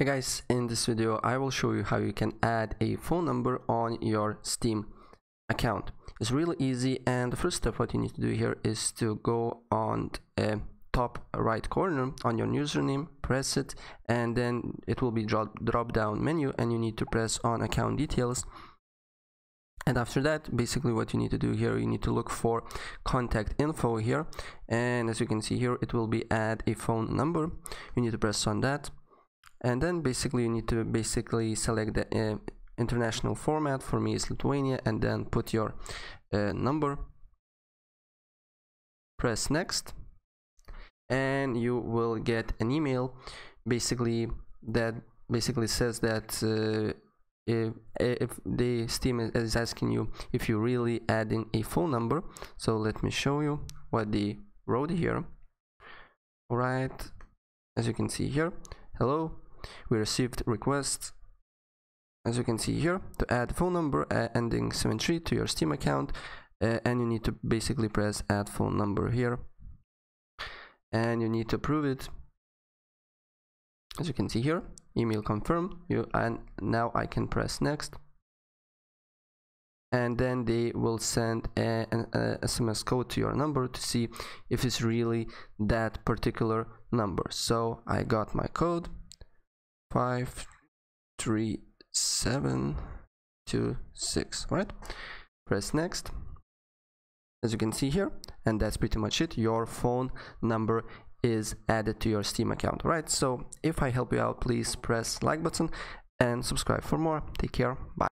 Hey guys, in this video I will show you how you can add a phone number on your Steam account. It's really easy and the first step what you need to do here is to go on a top right corner on your username, press it and then it will be drop, drop down menu and you need to press on account details. And after that basically what you need to do here you need to look for contact info here. And as you can see here it will be add a phone number. You need to press on that and then basically you need to basically select the uh, international format. For me is Lithuania. And then put your uh, number. Press next. And you will get an email. Basically that basically says that uh, if, if the steam is asking you if you're really adding a phone number. So let me show you what they wrote here. All right as you can see here. Hello we received requests as you can see here to add phone number uh, ending 73 to your steam account uh, and you need to basically press add phone number here. And you need to approve it. As you can see here email confirm you and now I can press next. And then they will send an SMS code to your number to see if it's really that particular number. So I got my code five three seven two six right press next. As you can see here and that's pretty much it. Your phone number is added to your steam account right so if i help you out please press like button and subscribe for more. Take care. Bye